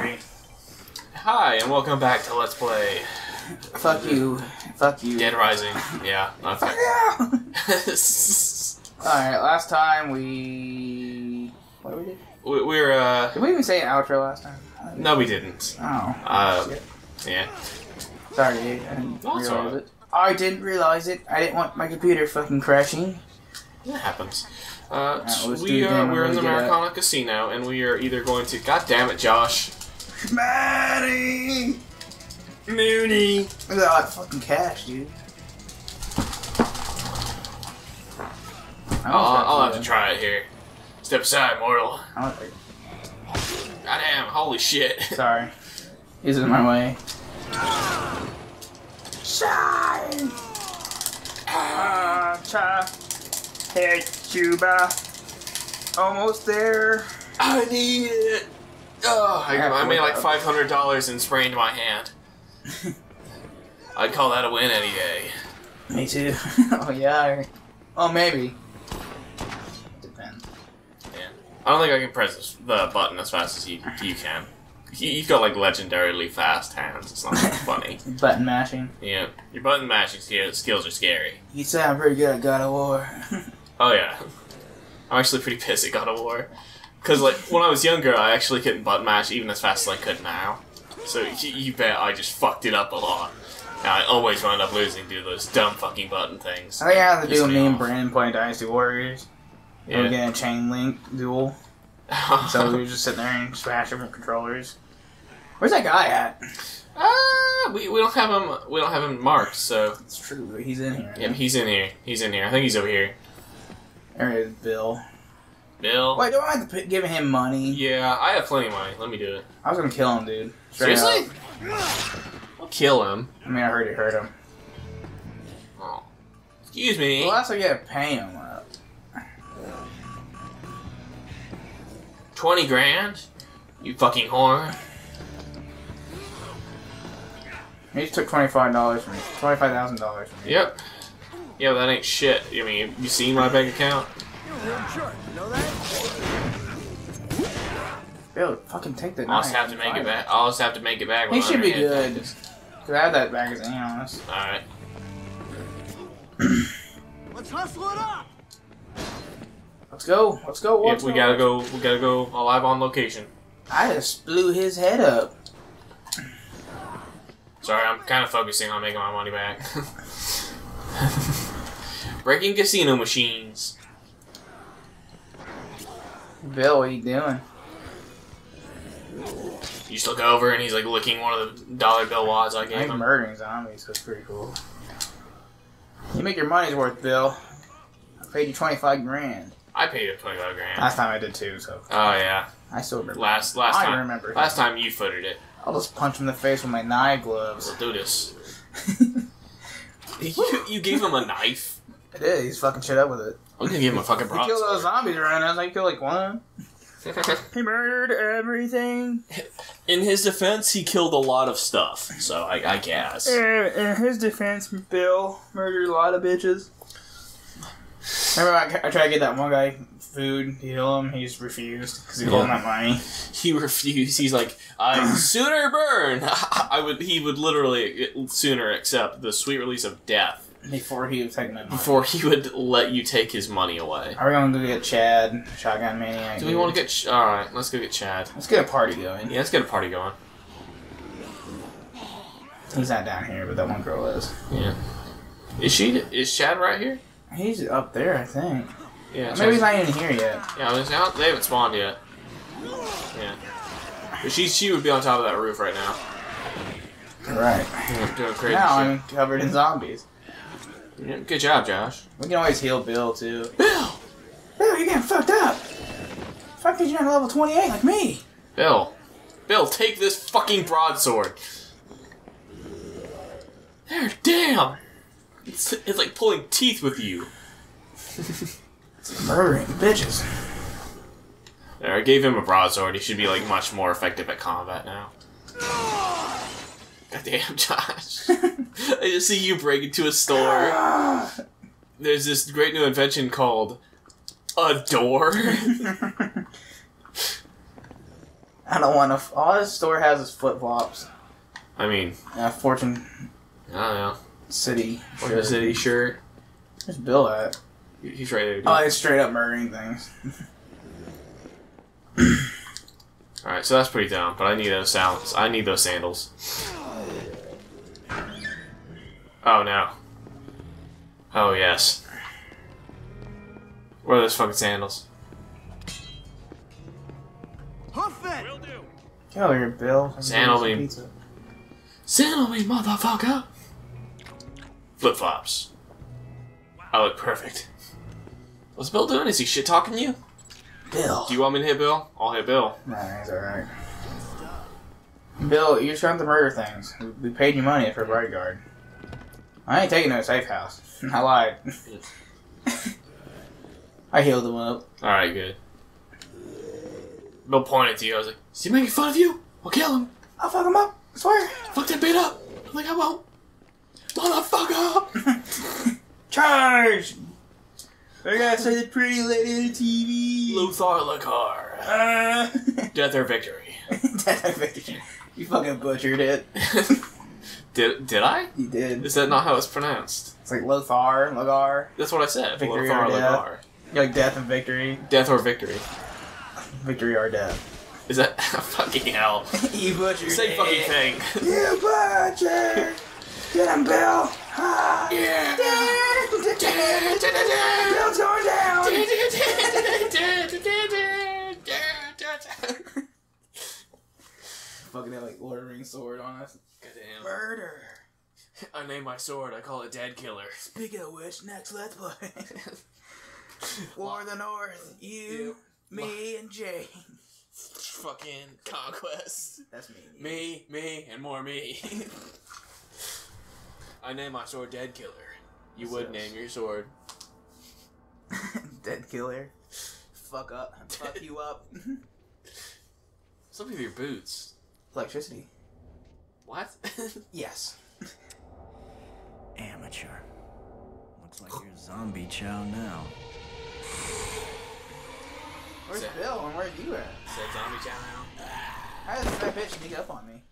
Hi, and welcome back to Let's Play Fuck you. Fuck you. Dead Rising. Yeah, Fuck okay. yeah! Alright, last time we. What did we do? we, we're, uh. Did we even say an outro last time? No, we didn't. Oh. Uh, shit. yeah. Sorry. I didn't realize it. I didn't realize it. I didn't want my computer fucking crashing. That happens. Uh, we, game we're in the we Americana Casino, and we are either going to. God damn it, Josh. Maddie! Mooney! Look at that fucking cash, dude. I I'll, I'll have to try it here. Step aside, mortal. I almost- Goddamn, holy shit. Sorry. He's in my way. Shine! Ah, cha. Hey, Cuba. Almost there. I need it! Oh, I, I made like $500 and sprained my hand. I'd call that a win any day. Me too. oh, yeah. Oh, maybe. Depends. Yeah. I don't think I can press the button as fast as you, you can. You- You've got like legendarily fast hands. It's not that funny. Button mashing. Yeah, your button mashing skills are scary. You sound pretty good at God of War. Oh yeah, I'm actually pretty pissed at God of War. Cause like when I was younger, I actually couldn't button mash even as fast as I could now. So you bet I just fucked it up a lot. And I always wound up losing due to those dumb fucking button things. I think I have to Pissed do me me and. Brandon playing Dynasty Warriors. And we're getting a chain link duel. So we were just sitting there and smashing controllers. Where's that guy at? uh, we, we don't have him. We don't have him marked. So It's true, but he's in here. yeah, he's in here. He's in here. I think he's over here. There is Bill. Bill. Wait, do I have to put, give him money? Yeah, I have plenty of money. Let me do it. I was gonna kill him, dude. Straight Seriously? I'll kill him. I mean, I heard it hurt him. Oh. Excuse me. Well, that's I gotta pay him up. 20 grand? You fucking whore. He just took twenty five dollars from me. Twenty five thousand dollars from me. Yep. Yeah, but that ain't shit. I mean, you seen my bank account? Bill, fucking take the knife. I'll just have to make it back. I'll just have to make it back. He should be good. tactics. Cause I have that magazine on us. Alright. Let's hustle it up! Let's go. Let's go. Yep, we gotta go. We gotta go alive on location. I just blew his head up. Sorry, I'm kind of focusing on making my money back. Breaking casino machines. Bill, what are you doing? You just look over and he's like licking one of the dollar bill wads I I gave ain't him. murdering zombies, so it's pretty cool. You make your money's worth, Bill. I paid you 25 grand. I paid you 25 grand. Last time I did too, so Oh yeah. I still remember. Last last I time. remember. Last time you footed it. I'll just punch him in the face with my knife gloves. We'll do this. You, you gave him a knife. it is. He's fucking shit up with it. I'm gonna give him a fucking He killed those zombies around us. I killed like one. He murdered everything. In his defense, he killed a lot of stuff. So I, I guess. In, in his defense, Bill murdered a lot of bitches. Remember, I, I tried to get that one guy food to heal him. He's refused because he Yeah. that money. He refused. He's like, I sooner burn. I would. He would literally sooner accept the sweet release of death Before he was taking my money. before he would let you take his money away. Are we gonna go get Chad, Shotgun Maniac? Do we want to get? Ch- All right, let's go get Chad. Let's get a party going. Yeah, let's get a party going. He's not down here, but that one girl is. Yeah. Is she? Is Chad right here? He's up there, I think. Yeah. Maybe he's not even here yet. Yeah, out. They haven't spawned yet. Yeah. But she she would be on top of that roof right now. Right. Doing crazy Now shit. I'm covered in zombies. Yeah, good job, Josh. We can always heal Bill too. Bill! Bill, you're getting fucked up. Fuck did you not level 28 like me? Bill! Bill, take this fucking broadsword! There, damn! It's, it's like pulling teeth with you. Murdering bitches. There, I gave him a broadsword. He should be like much more effective at combat now. Goddamn, Josh. I just see you break into a store. There's this great new invention called a door. I I don't want to. All this store has is flip flops. I mean, Uh, Fortune I don't know. City. What is it? Shirt. Where's Bill at? He's ready to do. Oh, it's straight up murdering things. All right, so that's pretty dumb. But I need those sounds. I need those sandals. Oh no. Oh yes. Where are those fucking sandals? Hoof it! Get over here, Bill. Sandal me. Sandal me, motherfucker. Flip flops. I look perfect. What's Bill doing? Is he shit talking you? Bill. Do you want me to hit Bill? I'll hit Bill. Nah, he's alright. Bill, you're trying to murder things. We- We paid you money for a bodyguard. I ain't taking no safe house. I lied. I healed him up. All right, good. Bill pointed to you. I was like, "Is he making fun of you? I'll kill him. I'll fuck him up. I swear. Fuck that bait up." I'm like, "I won't." Motherfucker! Charge! I gotta say the pretty lady on the TV. Luthor Lakar. Uh, Death or victory. you fucking butchered it. Did did I? You did. Is that not how it's pronounced? It's like Lothar, Lagar. That's what I said. Victory Lothar or death. Like death and victory. Death or victory. Victory or death. Is that fucking hell? you butchered Same fucking thing. You butchered. Get him, Bill. Ah. Yeah. Bill's going down. Fucking have like of sword on us. Goddamn. Murder. I name my sword. I call it Dead Killer. Speaking of which, next let's play. War of the North. You, me, and Jay. Fucking conquest. That's me. Me, me, and more me. I name my sword Dead Killer. You would name your sword. Dead killer. Fuck up. Fuck you up. Up with your boots? Electricity. What? Yes. Amateur. Looks like you're zombie chow now. Where's Sad. Bill and where's you at? Said zombie chow now. How does that bitch sneak up on me?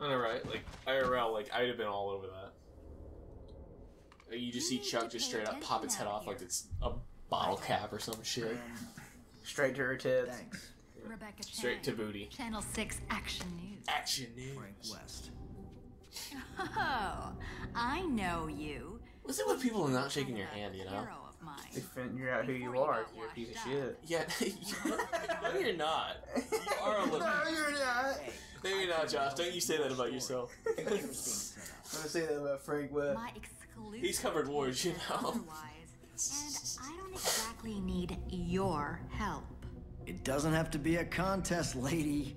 I know, right? Like IRL, like I'd have been all over that. You just see Chuck just straight up pop its head off like it's a bottle cap or some shit. Straight to her tits. Thanks, Rebecca Chang, Straight to booty. Channel 6 Action News. Action News. Frank. West. Oh, I know you. What's it with people not shaking your hand, you know? Hero of mine. figure out who you are, you're a piece of shit. Yeah, no, you're not. You are a little. No, you're not. No, you're not, Josh. Don't you say that about yourself. I'm gonna say that about Frank West. My exclusive. He's covered wars, you know. Otherwise, and I don't exactly need your help. It doesn't have to be a contest, lady.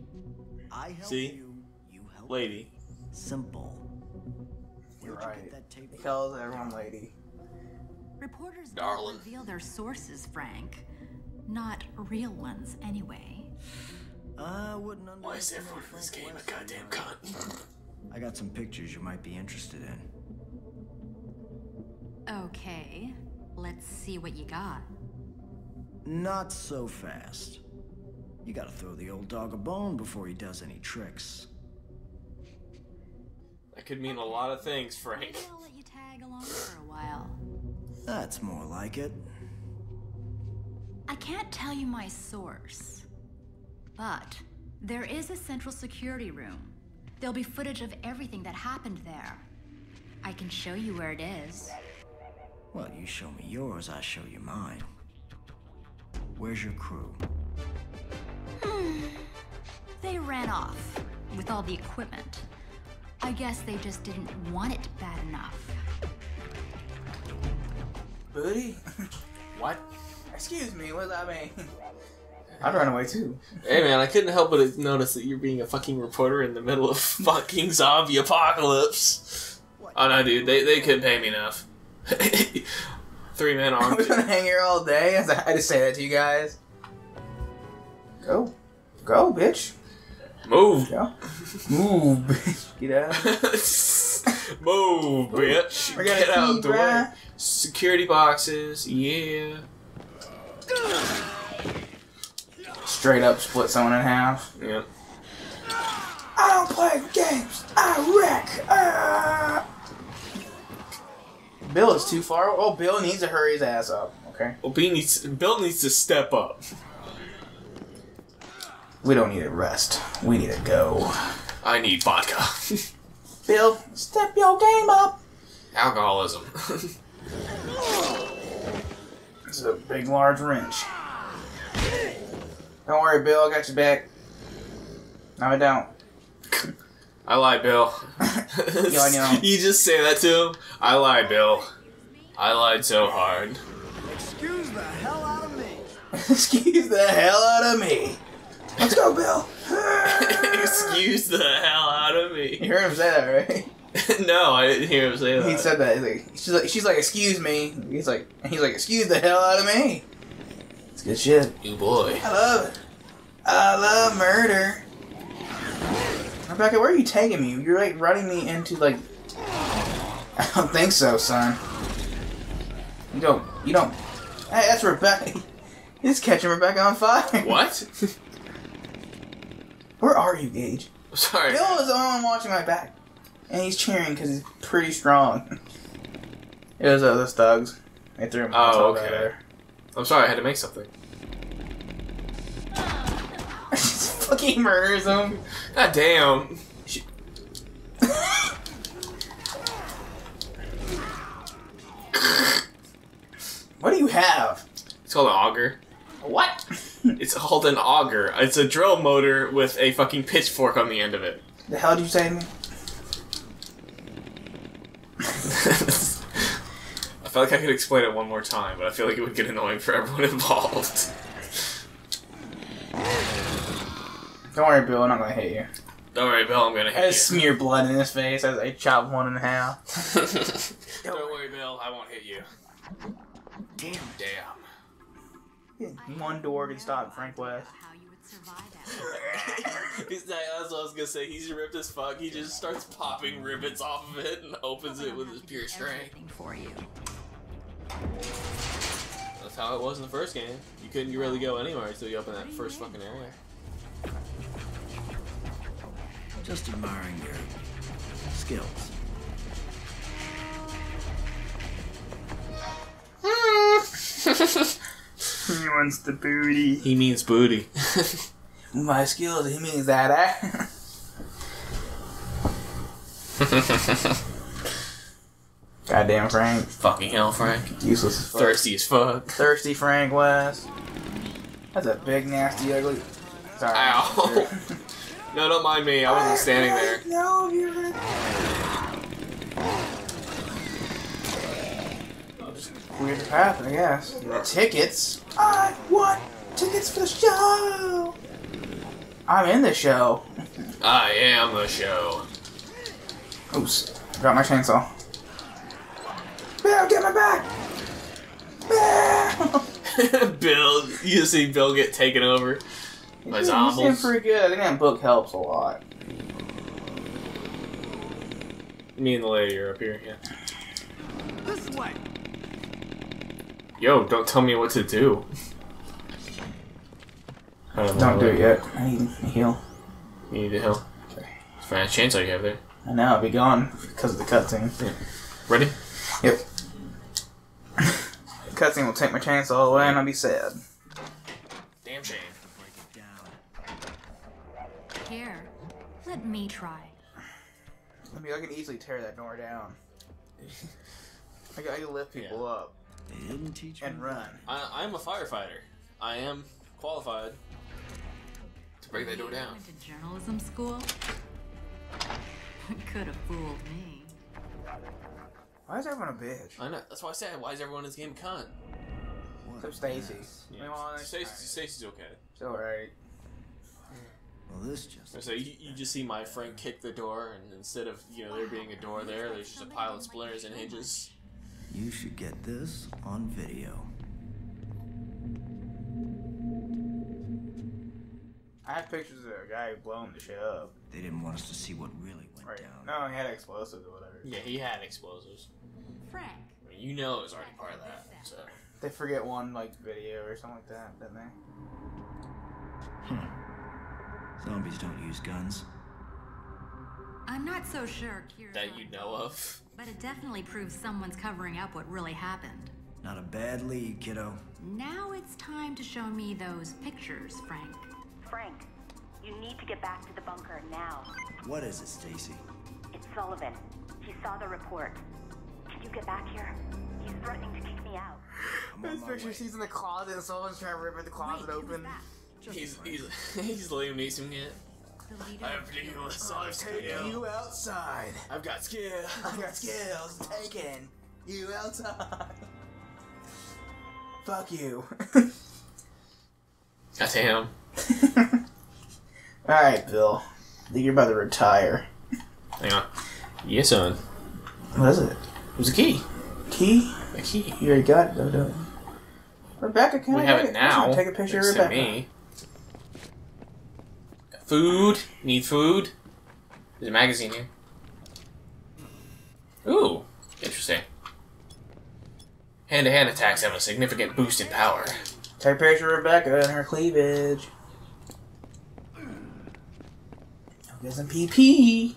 I help See? you. You help. Lady. Simple. You're Where'd you right. get that tape He from? calls everyone lady. Reporters Darling. don't reveal their sources, Frank. Not real ones, anyway. I wouldn't Why is everyone in this game a goddamn you cunt? I got some pictures you might be interested in. Okay, let's see what you got. Not so fast. You gotta throw the old dog a bone before he does any tricks. That could mean a lot of things, Frank. Maybe I'll let you tag along for a while. That's more like it. I can't tell you my source, but there is a central security room. There'll be footage of everything that happened there. I can show you where it is. Well, you show me yours, I show you mine. Where's your crew? They ran off with all the equipment. I guess they just didn't want it bad enough. Booty? What? Excuse me, what does that mean? I'd run away too. Hey man, I couldn't help but notice that you're being a fucking reporter in the middle of fucking zombie apocalypse. Oh no, dude, they, they couldn't pay me enough. Three men on. We're armed. gonna hang here all day. I to say that to you guys. Go. Go, bitch. Move. Go. Move, bitch. Get out. Move, bitch. Get out the way. Security boxes, yeah. Straight up split someone in half. Yeah. I don't play games. I wreck. Ah. Bill is too far. Oh, Bill needs to hurry his ass up. Okay. Oh, well, B needs Bill needs to step up. We don't need to rest. We need to go. I need vodka. Bill, step your game up. Alcoholism. This is a big, large wrench. Don't worry, Bill. I got your back. No, I don't. I lie, Bill. Yeah, I know. You just say that to him. I lie, Bill. I lied so hard. Excuse the hell out of me. Excuse the hell out of me. Let's go, Bill. Excuse the hell out of me. You heard him say that, right? no, I didn't hear him say that. He said that. He's like, she's like, she's like, excuse me. He's like, he's like, excuse the hell out of me. It's good shit. "You boy." I love it. I love murder. Rebecca, where are you taking me? You're like running me into like. I don't think so, son. You don't. You don't. Hey, that's Rebecca. He's catching Rebecca on fire. What? Where are you, Gage? Sorry. Bill is the only one watching my back, and he's cheering because he's pretty strong. It was uh, those thugs. They threw him. Oh, okay. there. I'm sorry. I had to make something. Fucking murders him. Um. God damn. What do you have? It's called an auger. What? It's called an auger. It's a drill motor with a fucking pitchfork on the end of it. the hell did you say to me? I feel like I could explain it one more time, but I feel like it would get annoying for everyone involved. Don't worry, Bill. I'm not gonna hit you. Don't worry, Bill. I'm gonna I hit just smear blood in his face as I chop one in half. you. Don't worry, Bill. I won't hit you. Damn. Damn. One door can stop Frank West. You would survive that. He's not, that's what I was gonna say. He's ripped as fuck. He just starts popping rivets off of it and opens it with his pure strength. For you. That's how it was in the first game. You couldn't really go anywhere until you open that first fucking area. Just admiring your skills. He wants the booty. He means booty. My skills. He means that. Eh? Goddamn Frank. fucking hell, Frank. Useless as fuck. Thirsty as fuck. Thirsty Frank West. That's a big, nasty, ugly. Sorry. Ow. No, don't mind me. I wasn't standing there. No, you're gonna. Weird path, I guess. Tickets. I want tickets for the show. I'm in the show. I am the show. Oops. Got my chainsaw. Bill, get my back. Bill. Bill, you see Bill get taken over by He's doing zombies. pretty good. I think that book helps a lot. Me and the lady are up here. Yeah. This way. Yo, don't tell me what to do. I don't, Don't do it yet. I need a heal. You need to heal. Okay. It's a fast chainsaw you have there. I know I'll be gone because of the cutscene. Ready? Yep. the cutscene will take my chance chainsaw away and I'll be sad. Damn shame. Break it down. Here, let me try. I I can easily tear that door down. I can, I can lift people up They didn't teach and run. I, I'm a firefighter. I am qualified to break that door You down. Went to journalism school. Could have fooled me. Why is everyone a bitch? I know. That's why I said, why is everyone in this game a cunt? What Except a Stacey. mess. Yeah. Well, Stacey, Stacey's okay. It's alright. Well, this just. So you, you just see my friend kick the door, and instead of you know there being a door there, there's just a pile of splinters and hinges. You should get this on video. I have pictures of a guy blowing the shit up. They didn't want us to see what really went Right. down. No, he had explosives or whatever. Yeah, he had explosives. Frank. I mean, you know it was already part of that. So They forget one like video or something like that, didn't they? Hmm. Zombies don't use guns. I'm not so sure Kira's that you know of. But it definitely proves someone's covering up what really happened. Not a bad lead, kiddo. Now it's time to show me those pictures, Frank. Frank, you need to get back to the bunker now. What is it, Stacey? It's Sullivan. He saw the report. Can you get back here? He's threatening to kick me out. I'm on This my picture, way. she's in the closet and someone's trying to rip the closet Wait, who was open. That? He's he's he's Liam Neeson yet. The leader I'm of pretty the cool. Umbrella. Taking you outside. I've got skills. I got skills. Taking you outside. Fuck you. Goddamn. Alright, Bill. I think you're about to retire. Hang on. Yes, son. What is it? It was a key. Key? A key. You already got it, though, don't you? Rebecca, can We I have it a- I just wanna now. Take a picture of Thanks to Rebecca. me. Food. Need food. There's a magazine here. Ooh, interesting. Hand-to-hand attacks have a significant boost in power. Take a picture of Rebecca and her cleavage. I'll Get some PP.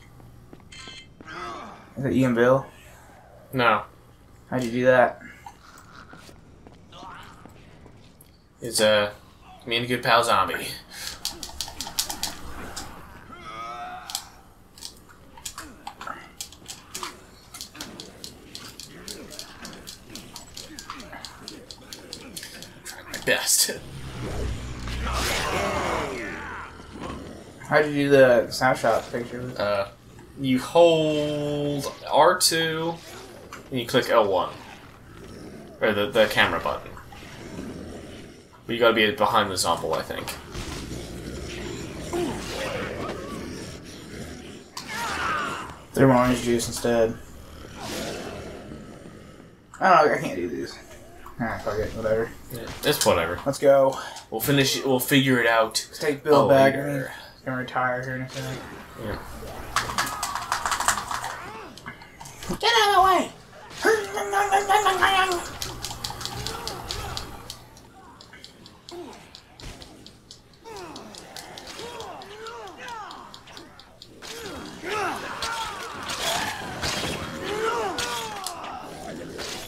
Is it you and Bill? No, How'd you do that? it's uh, me and a good pal zombie. Best. How'd you do the snapshot picture? Uh, you hold R2 and you click L1. Or the, the camera button. But you gotta be behind the zombie, I think. Threw my orange juice instead. I don't know, I can't do these. Ah, fuck it, whatever. Yeah, it's whatever. Let's go. We'll finish it, we'll figure it out. Let's take Bill Oh, back. later. He's gonna retire here in a second. Yeah. Get out of the way!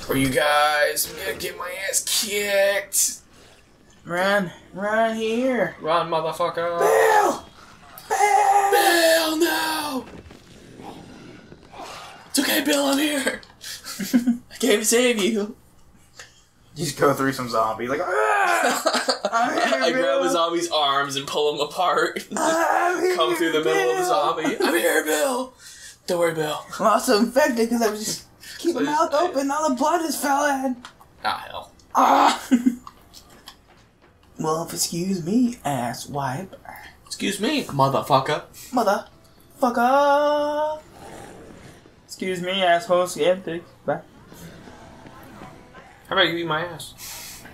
For you guys, I'm gonna get my ass kicked. Run, run here. Run, motherfucker. Bill! Bill! Bill, no! It's okay, Bill, I'm here. I came to save you. You just go through some zombies like, ah! I'm here, I grab Bill. a zombie's arms and pull him apart. I'm here, Come through the middle of the zombie. I'm here, Bill. Don't worry, Bill. I'm also infected because I was just keep my mouth just- open. All the blood just fell in. Ah, hell. Ah! well, excuse me, ass wipe. Excuse me, motherfucker. Motherfucker. Excuse me, asshole skeptic. Bye. How about you eat my ass?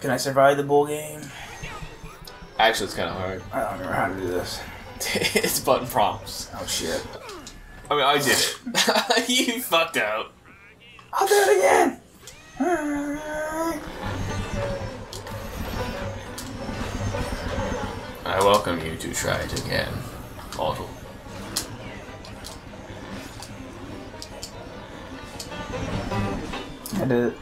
Can I survive the bull game? Actually, it's kind of hard. I don't remember how to do this. it's button prompts. Oh shit. I mean, I did it. you fucked out. I'll do it again. I welcome you to try it again, mortal. I did it.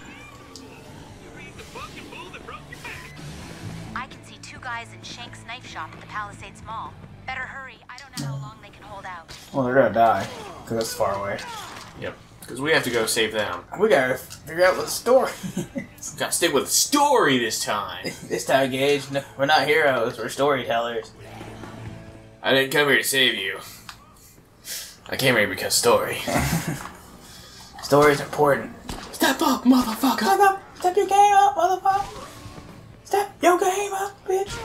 I can see two guys in Shank's knife shop at the Palisades Mall. Better hurry. I don't know how long they can hold out. Well, they're gonna die because that's far away. Yep. Because we have to go save them. We gotta figure out what the story is. Gotta stick with the story this time. this time, Gage, no, we're not heroes. We're storytellers. I didn't come here to save you. I came here because story. Story's important. Step up, motherfucker! Step up! Step your game up, motherfucker! Step your game up, bitch!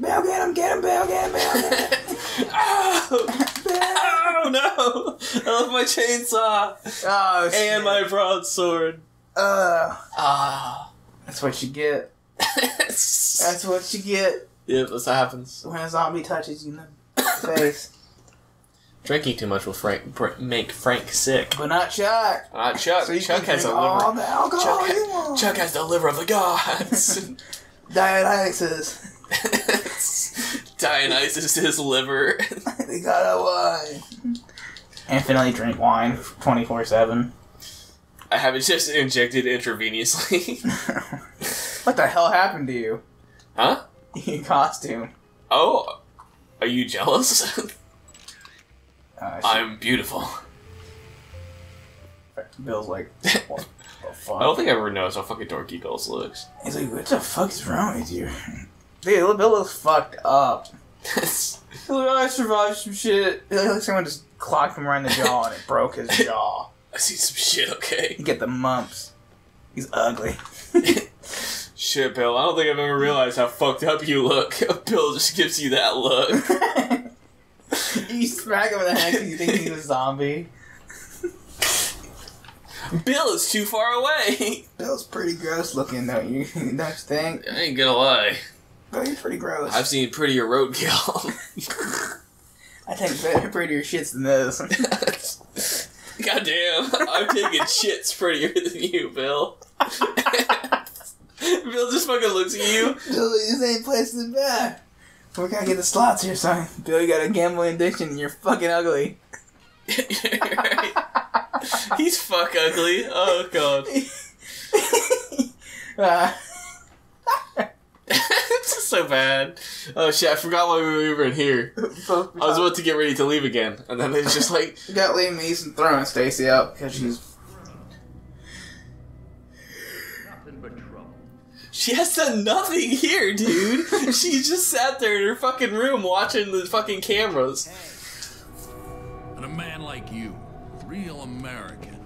Bill, get him, get him, Bill, get him, Bill, get him! Ow! Oh! Ow, no! I left my chainsaw Oh, shit. and my broadsword. Uh, Ah. that's what you get. That's what you get yep, that's what happens. when a zombie touches you in the face. Drinking too much will Frank, br- make Frank sick. But not Chuck. Uh, Chuck, So you Chuck can has the drink all liver. the alcohol Chuck, you ha- want. Chuck has the liver of the gods. Dionysus. Dionysus his liver. they got a wine. Infinitely drink wine 24 7. I have it just injected intravenously. what the hell happened to you? huh? Your costume. Oh, are you jealous? Uh. I'm beautiful. Bill's like, what the fuck? I don't think I ever noticed how fucking dorky Bills looks. He's like, what the fuck is wrong with you? Dude, Bill looks fucked up. Oh, I survived some shit. He looks like someone just clocked him right in the jaw and it broke his jaw. I see some shit, okay? You get the mumps. He's ugly. Shit, Bill, I don't think I've ever realized how fucked up you look. Bill just gives you that look. you smack him in the head because you think he's a zombie. Bill is too far away. Bill's pretty gross looking, don't you? don't you think? I ain't gonna lie. Bill, you're pretty gross. I've seen prettier roadkill. I take better, prettier shits than this. Goddamn, I'm taking shits prettier than you, Bill. Bill just fucking looks at you. Bill, this ain't place in the back. We gotta get the slots here, son. Bill, you got a gambling addiction and you're fucking ugly. He's fuck ugly. Oh god. uh, so bad. Oh shit, I forgot why we were even here. I was about to get ready to leave again, and then it's just like, We got Liam Neeson throwing Stacey out because she's. Nothing but trouble. she has done nothing here, dude. she just sat there in her fucking room watching the fucking cameras. And a man like you, real American,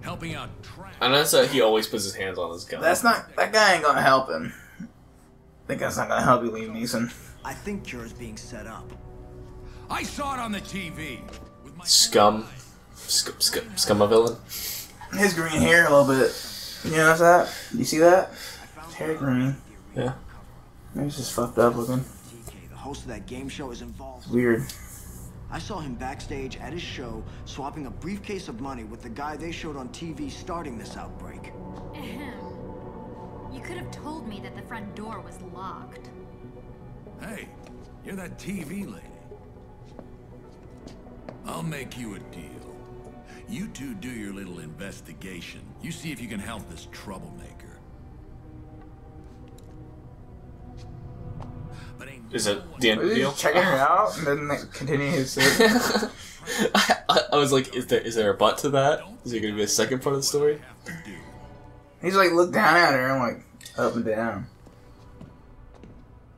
helping out trash. And that's how he always puts his hands on his gun. That's not. That guy ain't gonna help him. I think that's not gonna help you, Liam Neeson. I think Cure's being set up. I saw it on the TV. With my Scum. Scum, scum, scum a villain. His green hair a little bit. You notice that? You see that? His hair green. Yeah. Maybe he's just fucked up looking. TK, the host of that game show, is involved. Weird. I saw him backstage at his show swapping a briefcase of money with the guy they showed on TV starting this outbreak. Ahem. You could have told me that the front door was locked. Hey, you're that TV lady. I'll make you a deal. You two do your little investigation. You see if you can help this troublemaker. But ain't Is it one the end of the deal? checking her out and then like, continue his search. I, I, I was like, is there is there a butt to that? Is there gonna be a second part of the story? have to do. He's like, look down at her I'm like, up and down.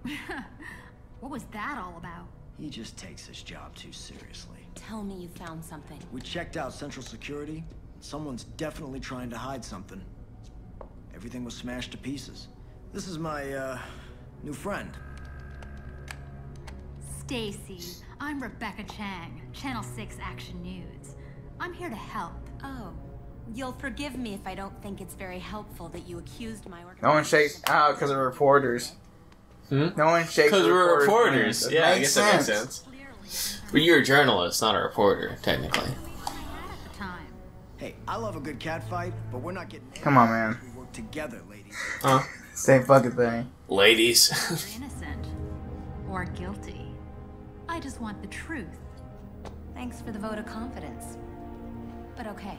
What was that all about? He just takes his job too seriously. Tell me you found something. We checked out Central Security. Someone's definitely trying to hide something. Everything was smashed to pieces. This is my, uh, new friend. Stacey, I'm Rebecca Chang, Channel 6 Action News. I'm here to help. Oh, you'll forgive me if I don't think it's very helpful that you accused my work. No one shakes out because of reporters. Hmm? No one shakes Because we're reporters. It Yeah, I makes guess that makes sense. But you're a journalist, not a reporter, technically. we had at the time. Hey, I love a good cat fight, but we're not getting Come on, man. We work together, ladies. Huh? Same fucking thing. Ladies. You're innocent. Or guilty. I just want the truth. Thanks for the vote of confidence. But okay,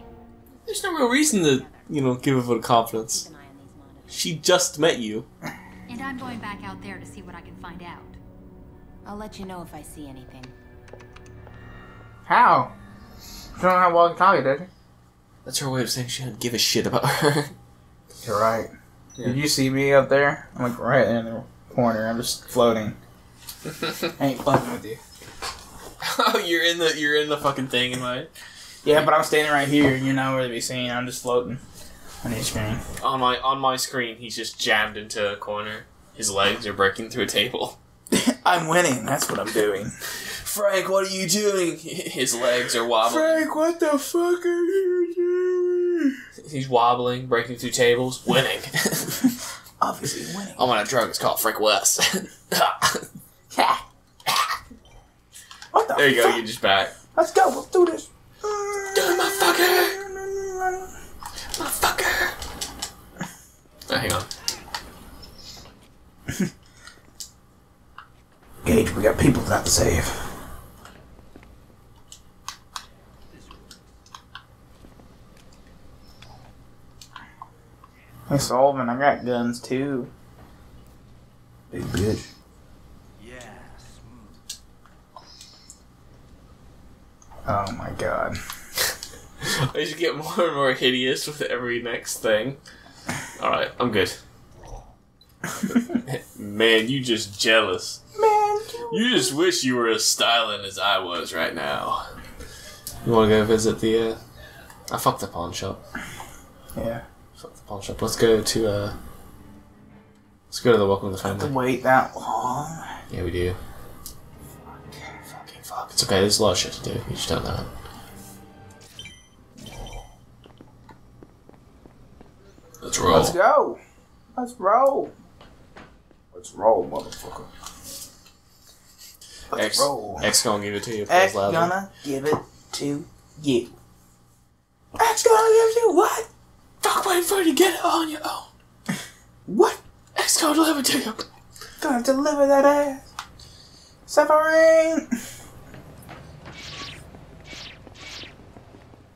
There's no real reason to, you know, give a vote of confidence. keep an eye on these monitors. She just met you. And I'm going back out there to see what I can find out. I'll let you know if I see anything. How? She don't have walkie talkie, did she? That's her way of saying she doesn't give a shit about her. You're right. Yeah. Did you see me up there? I'm like right in the corner. I'm just floating. I ain't fucking with you. oh, you're in the you're in the fucking thing in my Yeah, but I'm standing right here you're to be seen. I'm just floating on your screen. on my on my screen. He's just jammed into a corner. His legs are breaking through a table. I'm winning. That's what I'm doing. Frank, what are you doing? His legs are wobbling. Frank, what the fuck are you doing? He's wobbling, breaking through tables, winning. Obviously winning. I'm on a drug. It's called Frank West. What the there you go. You're just back. Let's go. Let's do this. Motherfucker. Motherfucker. Oh, hang on. Gage, we got people not the save. Hey Sullivan, I got guns too. Big bitch. Yeah. Oh my god. They just get more and more hideous with every next thing. Alright, I'm good. Man, you just jealous. Man, You just wish you were as styling as I was right now. You wanna go visit the, uh... I fucked the pawn shop. Yeah. Fuck the pawn shop. Let's go to, uh... Let's go to the Welcome to the To Family. wait that long. Yeah, we do. Fuck. Fucking fuck. It's okay, there's a lot of shit to do. You just don't know Let's roll. Let's go. Let's roll. Let's roll, motherfucker. Let's X, roll. X gonna give it to you. X please, loudly. gonna give it to you. X gonna give it to you what? Fuck, wait for you to get it on your own. What? X gonna deliver to you. Gonna deliver that ass. Suffering.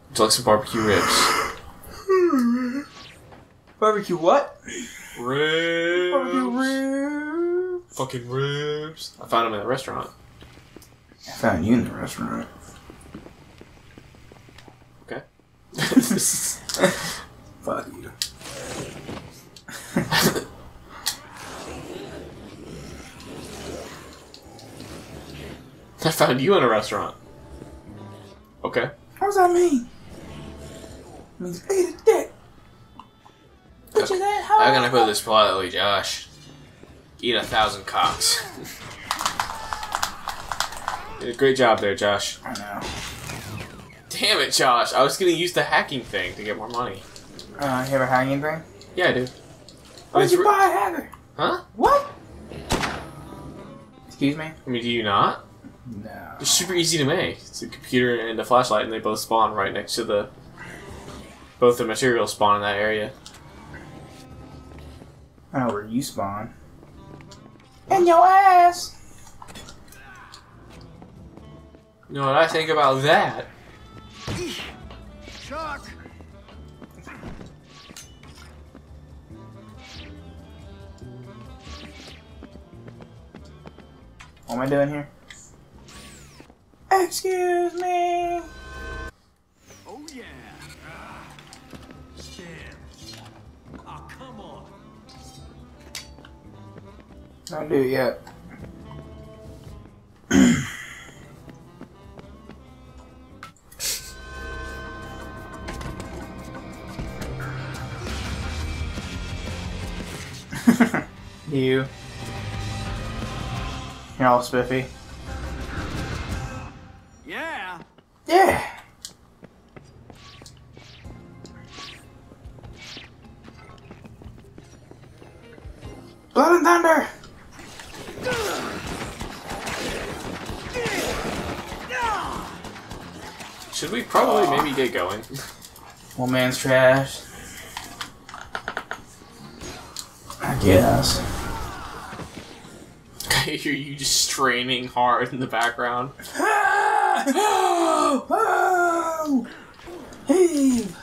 Would you like some barbecue ribs? Barbecue what? Ribs. Barbecue ribs. Fucking ribs. I found them in the restaurant. I found you in the restaurant. Okay. Fuck you. I found you in a restaurant. Okay. What does that mean? It means eat a dick. Put your that high. I'm gonna put this politely, Josh. Eat a thousand cocks. Did a great job there, Josh. I know. Damn it, Josh. I was gonna use the hacking thing to get more money. Uh, you have a hacking thing? Yeah, I do. Where'd you buy a hanger? Huh? What? Excuse me? I mean, do you not? No. It's super easy to make. It's a computer and a flashlight, and they both spawn right next to the. Both the materials spawn in that area. I know where you spawn. In your ass! You know what I think about that? Shock! What am I doing here? Excuse me! Oh yeah! Don't do yet. you. You're all spiffy. Get going? One man's trash. I guess. I hear you just straining hard in the background. oh! Heave!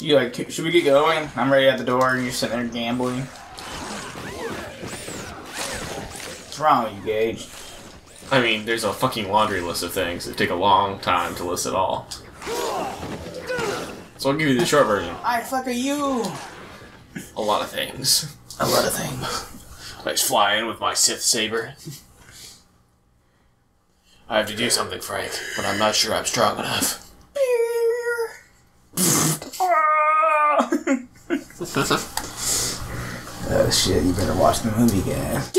You like, should we get going? I'm ready at the door and you're sitting there gambling. What's wrong with you, Gage? I mean, there's a fucking laundry list of things. It'd take a long time to list it all. So I'll give you the short version. I fuck a you! A lot of things. A lot of things. I just fly in with my Sith saber. I have to do something, Frank, but I'm not sure I'm strong enough. oh shit, you better watch the movie, guys.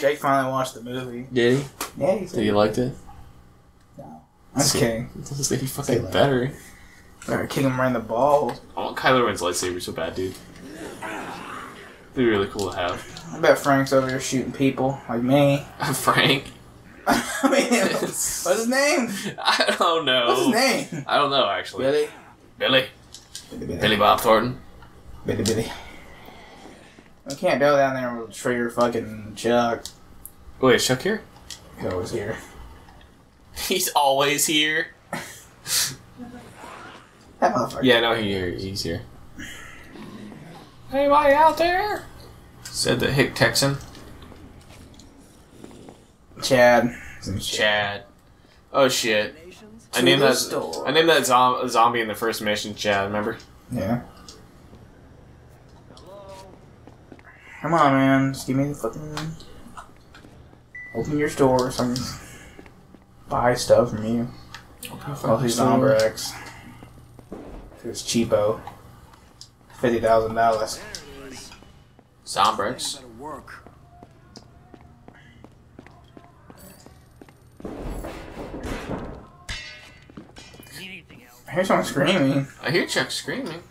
Jake finally watched the movie. Did he? Yeah, he Did Did you liked it? No. I'm just kidding. Doesn't say he fucking better. Better kick him right in the balls. I want Kylo Ren's lightsaber so bad, dude. They're really cool to have. I bet Frank's over here shooting people like me. Frank? I mean, what's his name? I don't know. What's his name? I don't know, actually. Billy. Billy? Billy. Billy Bob Thornton? Bitty bitty. We can't go down there with trigger fucking Chuck. Wait, is Chuck here? He's always here. He's always here. That motherfucker. Yeah, no, he here. He's here. Anybody out there? Said the hick Texan. Chad. Chad. Oh shit. I named that. I named that zom- zombie in the first mission. Chad. Remember? Yeah. Come on, man. Just give me the fucking. Open your store so I can buy stuff from you. Mostly Zombrex. It's cheapo. Fifty thousand dollars. Zombrex. I hear someone screaming. I hear Chuck screaming.